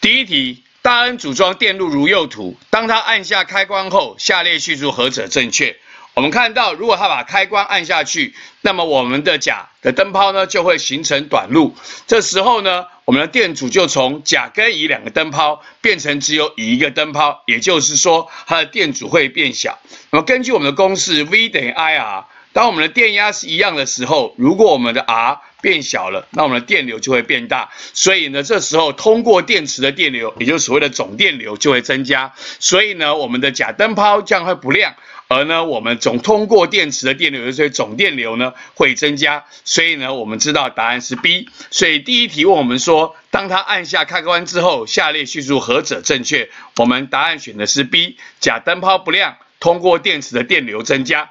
第一题，大 N 组装电路如右图，当他按下开关后，下列叙述何者正确？我们看到，如果他把开关按下去，那么我们的甲的灯泡呢就会形成短路。这时候呢，我们的电阻就从甲跟乙两个灯泡变成只有乙一个灯泡，也就是说它的电阻会变小。那么根据我们的公式 V 等于 IR，当我们的电压是一样的时候，如果我们的 R 变小了，那我们的电流就会变大。所以呢，这时候通过电池的电流，也就是所谓的总电流就会增加。所以呢，我们的甲灯泡将会不亮。而呢，我们总通过电池的电流，所以总电流呢会增加。所以呢，我们知道答案是 B。所以第一题问我们说，当他按下开关之后，下列叙述何者正确？我们答案选的是 B。甲灯泡不亮，通过电池的电流增加。